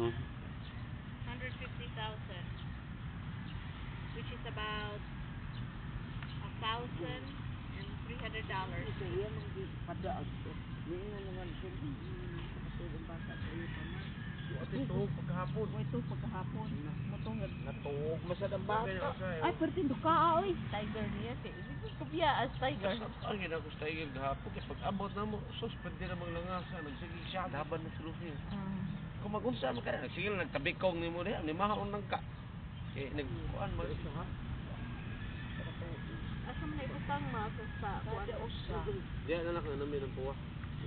Hmm. 150,000. Which is about a thousand and three hundred dollars. Ito, pagkahapon. Ito pagkahapon. Matungad. Natuog masad ang bata. Ay, pero tindo ka, oy. Tiger niya. Kabiya as tiger. Ang ginako sa tiger gahapon pag abot na mo, sus pwede na maglangasa, nagsige siya, laban na sulok niya. Mm. Kung magunsa mo kaya, sige lang, nagtabikong ni mo niya, ni mahaon lang ka. Eh, nagkuhan mo. Asa man ibutang ma sa sa kuan usa. Diyan na lang na namin ang puwa.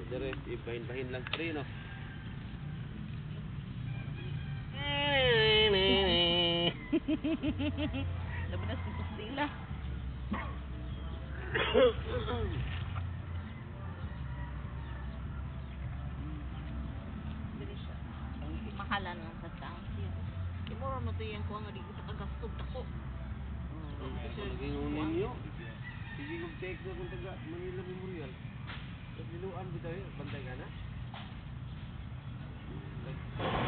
Dire, ibahin-bahin lang pre, no? Laban na si Ang mahalan lang sa tangsi. Kimura mo to yung kuha nga di ko sa kagastog ako. Kasi naging unin niyo. Sige kong take na kung taga Manila Memorial. Tapos niluan ba tayo? Bantay ka na?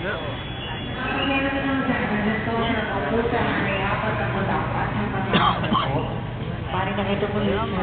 Yeah. Pare na ito po yung